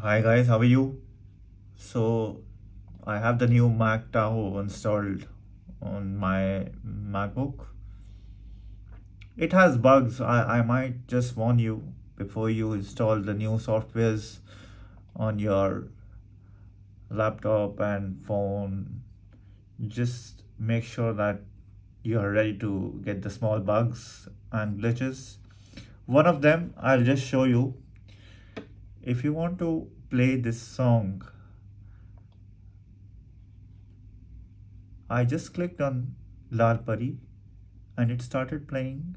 Hi guys, how are you? So I have the new Mac Tahoe installed on my MacBook. It has bugs. I, I might just warn you before you install the new softwares on your laptop and phone. Just make sure that you are ready to get the small bugs and glitches. One of them I'll just show you if you want to play this song I just clicked on Lal Pari and it started playing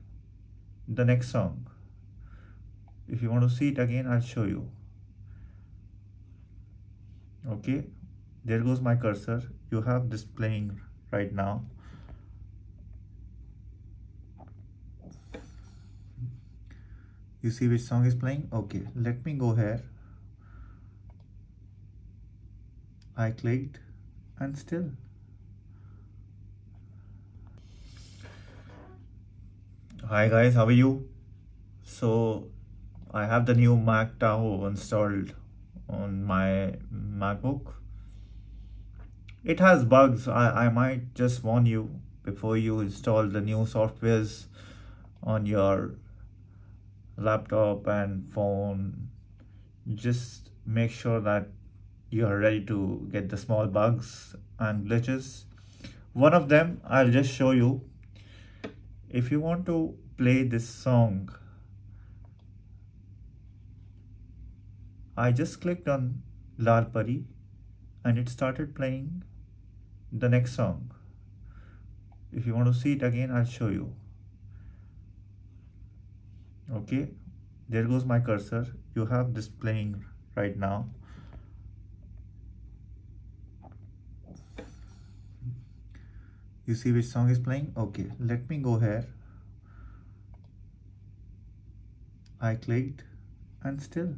the next song. If you want to see it again I'll show you. Okay there goes my cursor. You have this playing right now you see which song is playing? Okay let me go here. I clicked and still. Hi guys how are you? So I have the new Mac Tahoe installed on my MacBook. It has bugs. I, I might just warn you before you install the new softwares on your laptop and phone just make sure that you are ready to get the small bugs and glitches. One of them I'll just show you. If you want to play this song I just clicked on Lal Pari and it started playing the next song. If you want to see it again I'll show you okay? There goes my cursor. You have this playing right now. You see which song is playing? Okay let me go here. I clicked and still